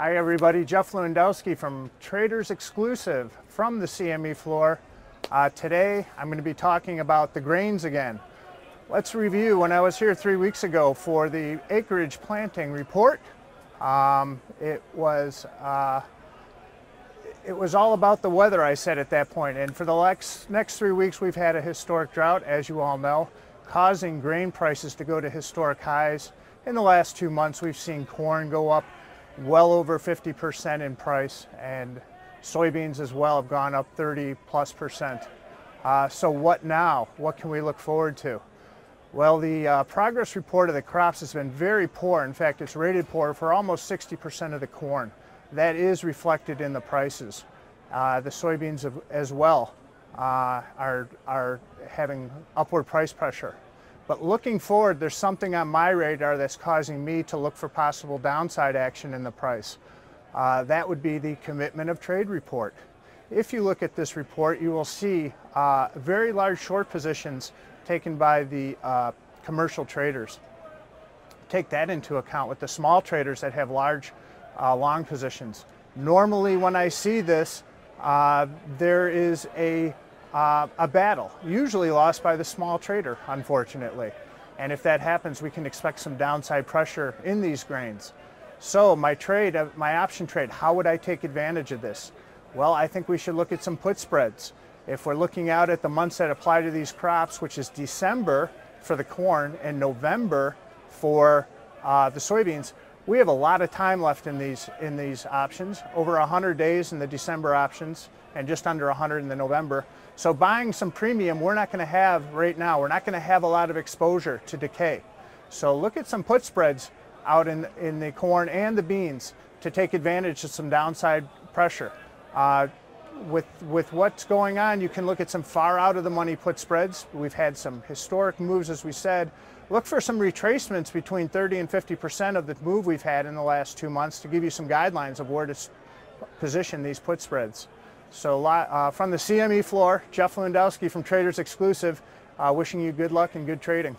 Hi everybody, Jeff Lewandowski from Traders Exclusive from the CME floor. Uh, today I'm going to be talking about the grains again. Let's review when I was here three weeks ago for the acreage planting report. Um, it was uh, it was all about the weather, I said at that point. And for the next, next three weeks, we've had a historic drought, as you all know, causing grain prices to go to historic highs. In the last two months, we've seen corn go up well over 50% in price, and soybeans as well have gone up 30 plus percent. Uh, so what now? What can we look forward to? Well, the uh, progress report of the crops has been very poor. In fact, it's rated poor for almost 60% of the corn that is reflected in the prices. Uh, the soybeans as well uh, are, are having upward price pressure. But looking forward, there's something on my radar that's causing me to look for possible downside action in the price. Uh, that would be the commitment of trade report. If you look at this report, you will see uh, very large short positions taken by the uh, commercial traders. Take that into account with the small traders that have large uh, long positions. Normally when I see this, uh, there is a, uh, a battle, usually lost by the small trader, unfortunately. And if that happens, we can expect some downside pressure in these grains. So my trade, uh, my option trade, how would I take advantage of this? Well, I think we should look at some put spreads. If we're looking out at the months that apply to these crops, which is December for the corn and November for uh, the soybeans, we have a lot of time left in these, in these options, over 100 days in the December options and just under 100 in the November. So buying some premium, we're not gonna have right now, we're not gonna have a lot of exposure to decay. So look at some put spreads out in, in the corn and the beans to take advantage of some downside pressure. Uh, with, with what's going on, you can look at some far out of the money put spreads. We've had some historic moves, as we said. Look for some retracements between 30 and 50% of the move we've had in the last two months to give you some guidelines of where to position these put spreads. So uh, from the CME floor, Jeff Lewandowski from Traders Exclusive, uh, wishing you good luck and good trading.